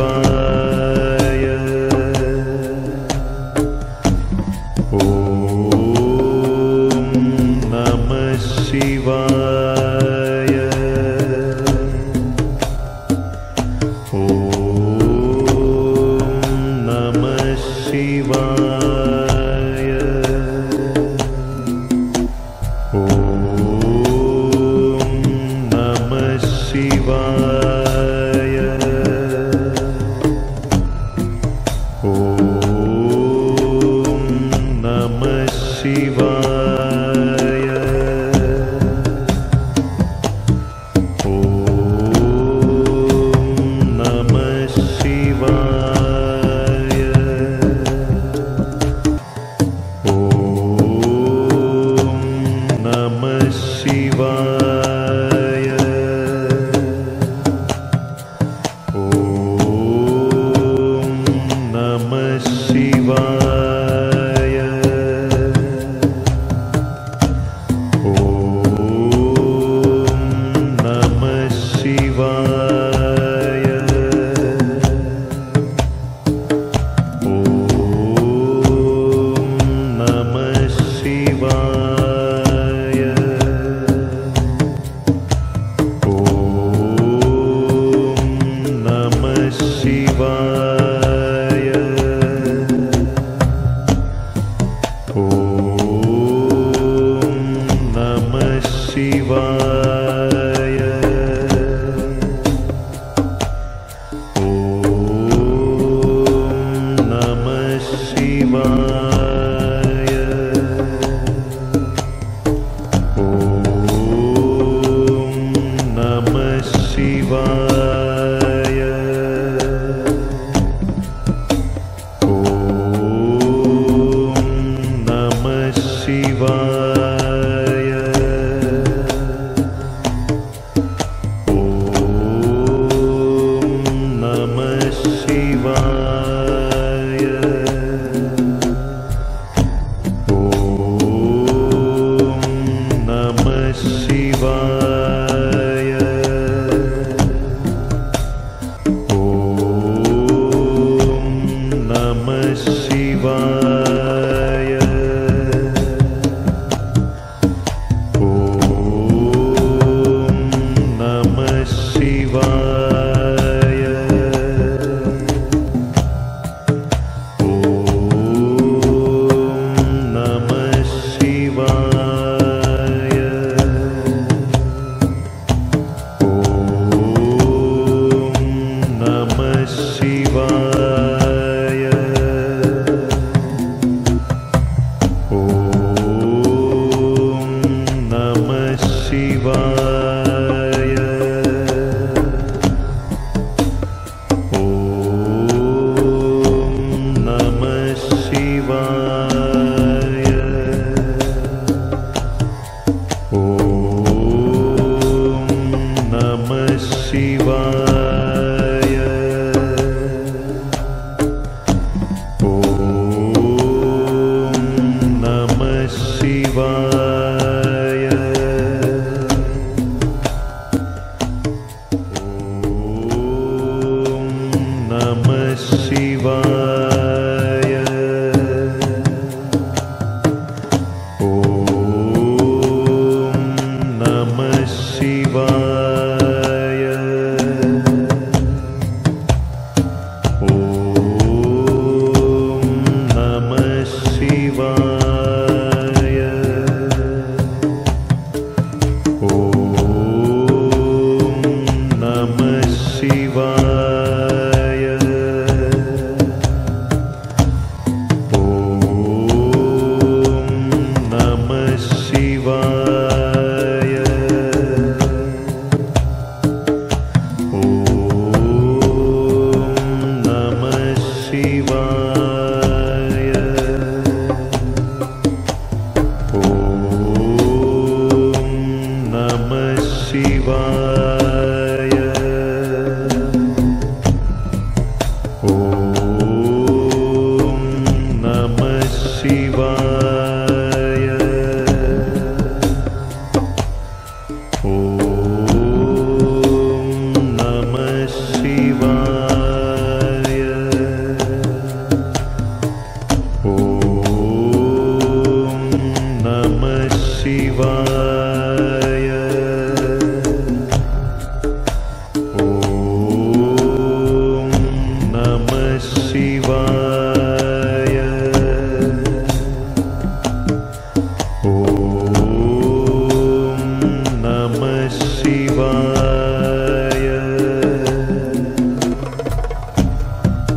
Bye. Shiva.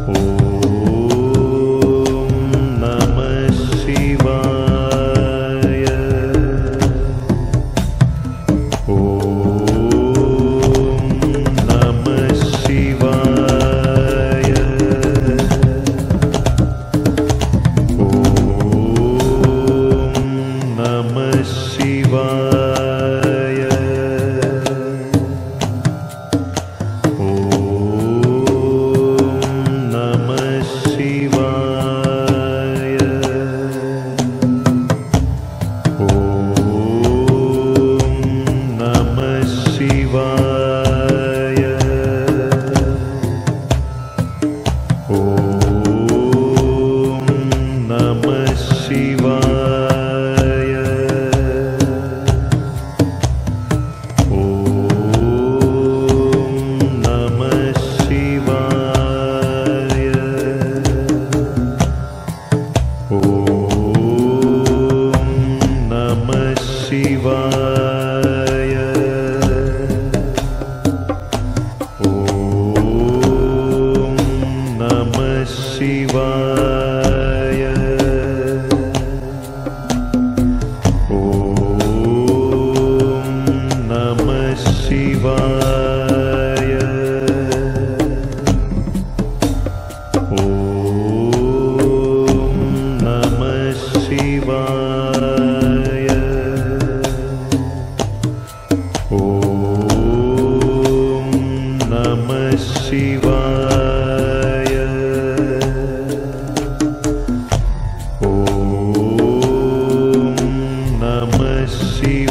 Oh.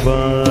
Bye.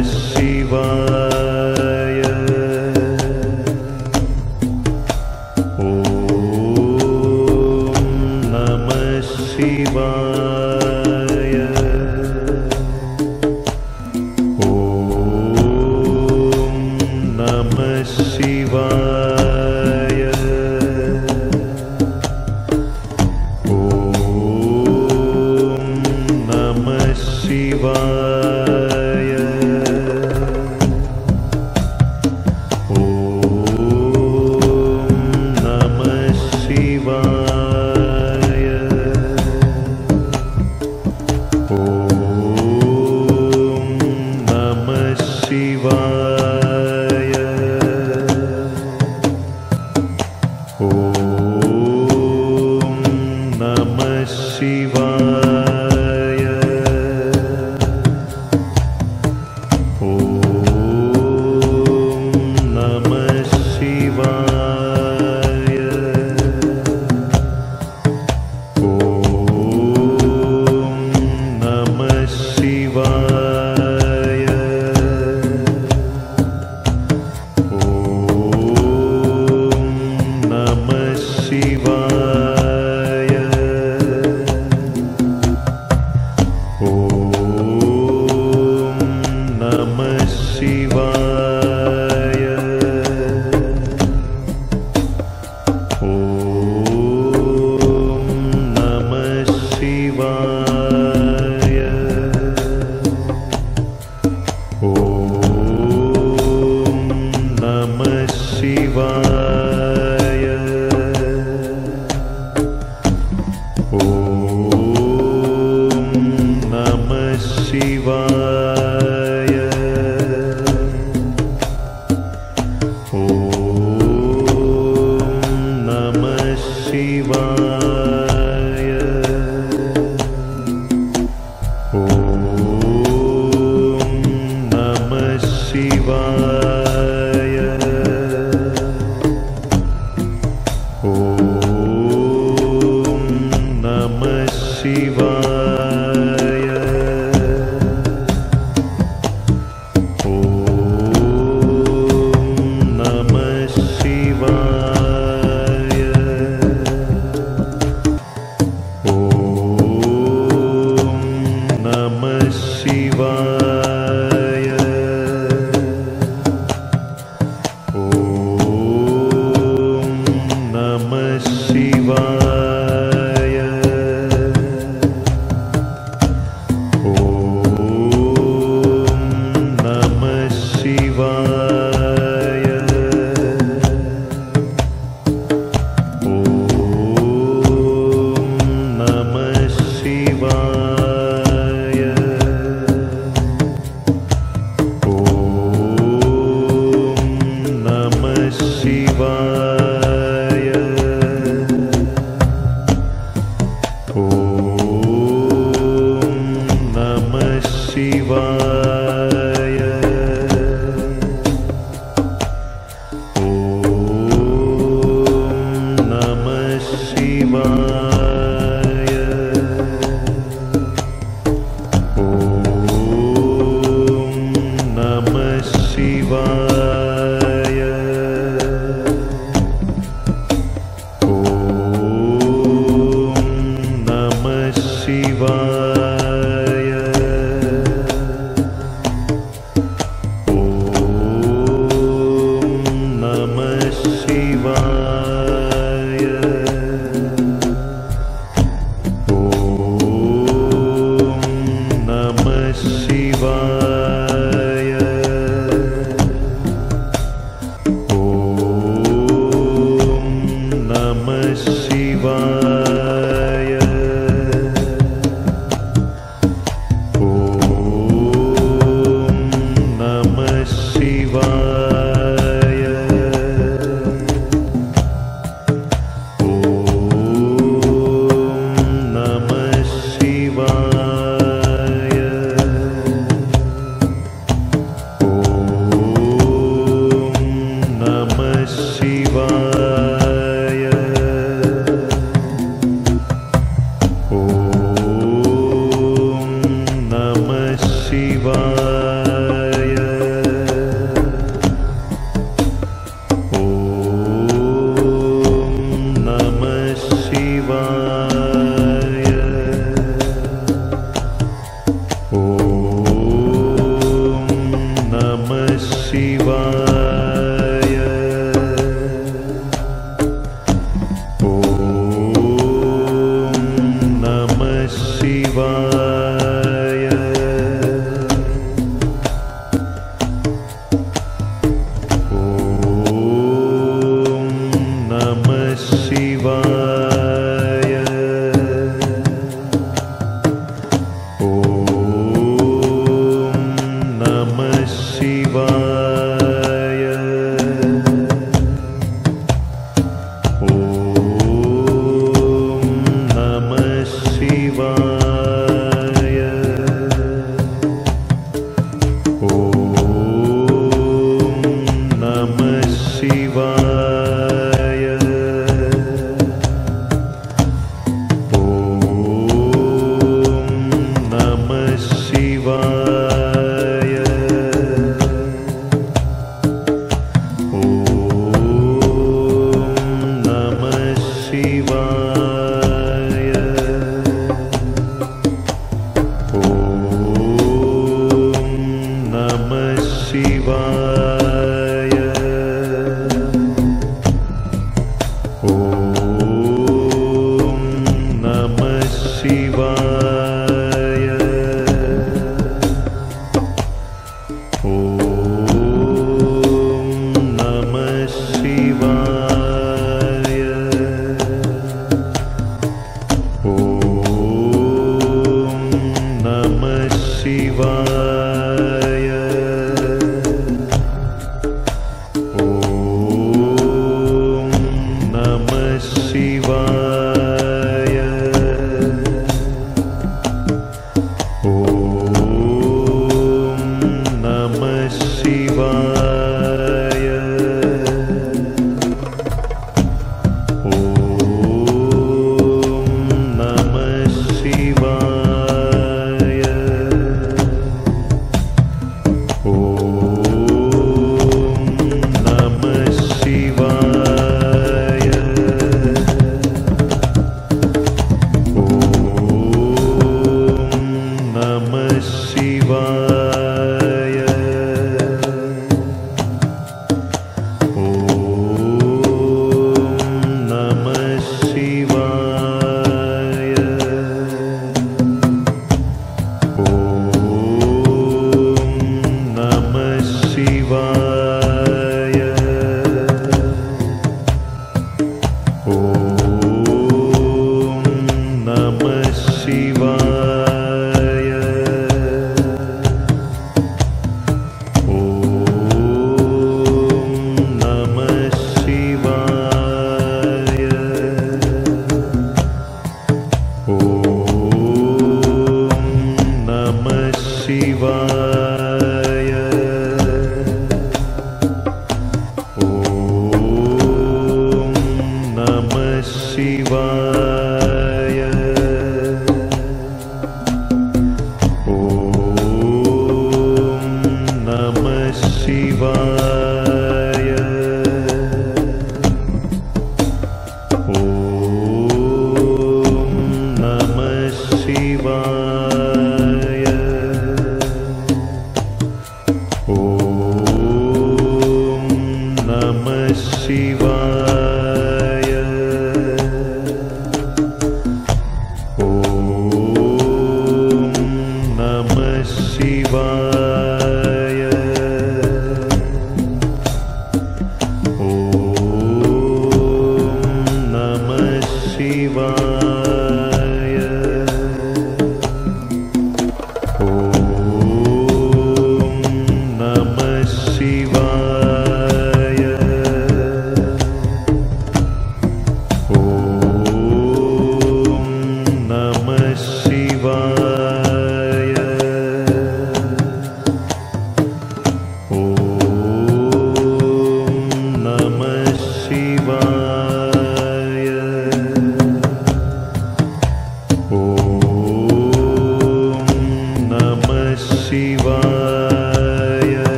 इस्तिवा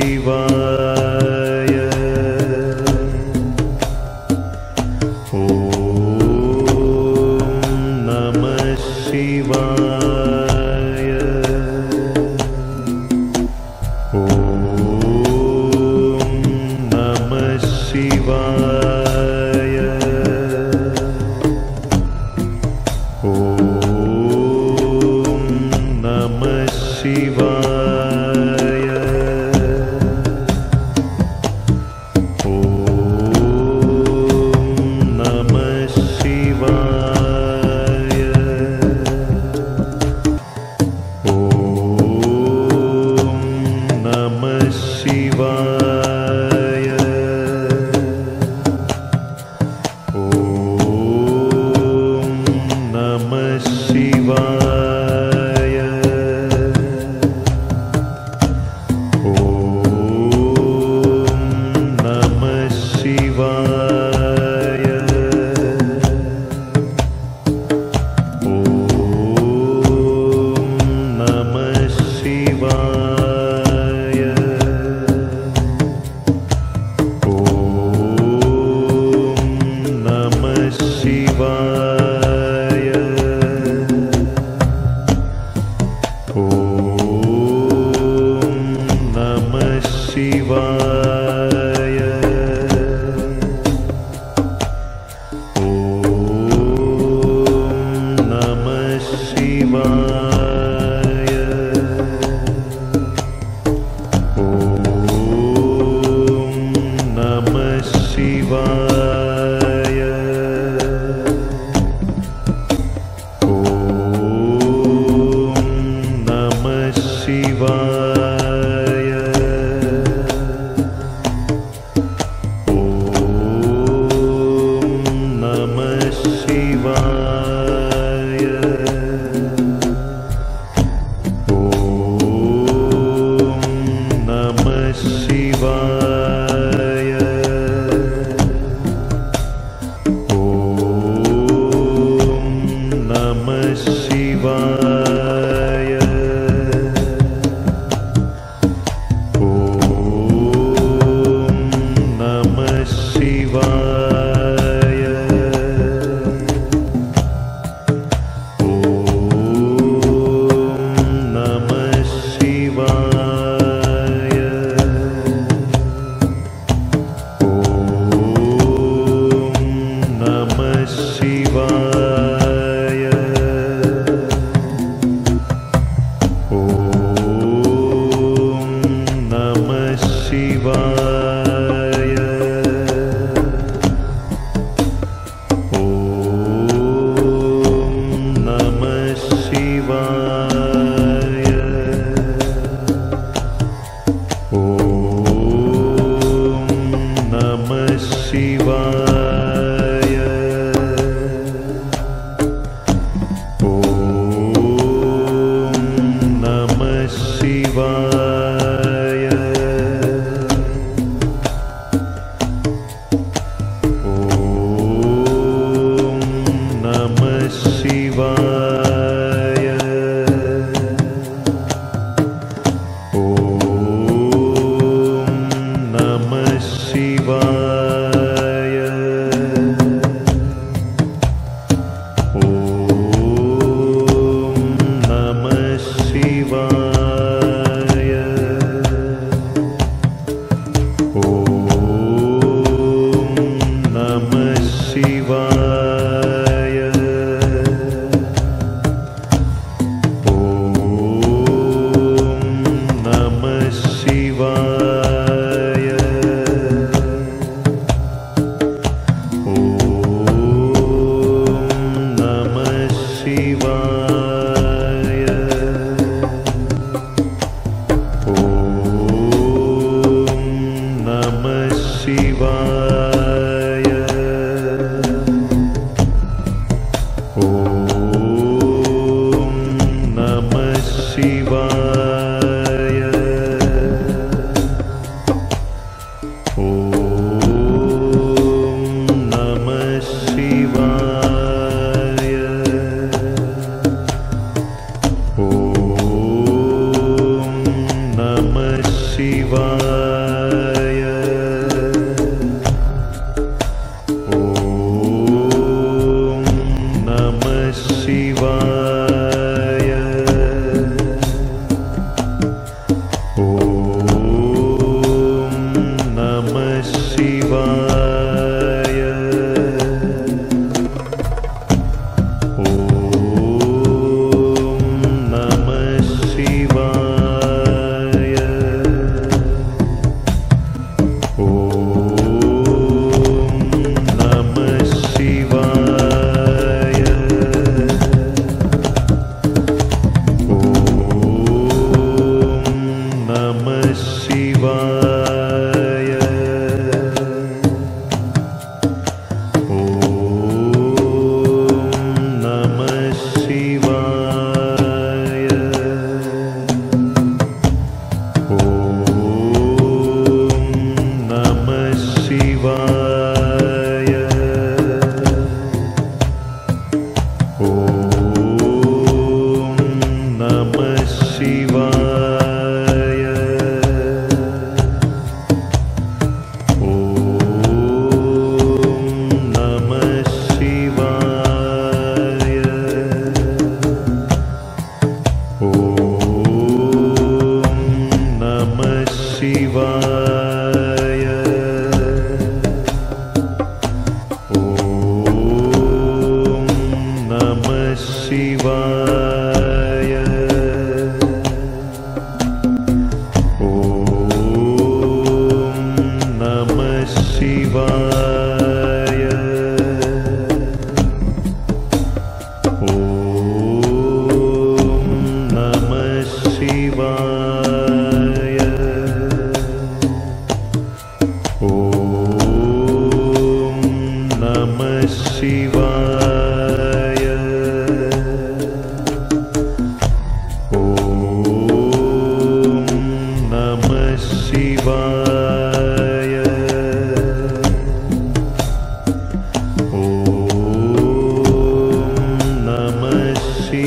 Namah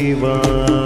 Shiva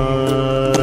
Música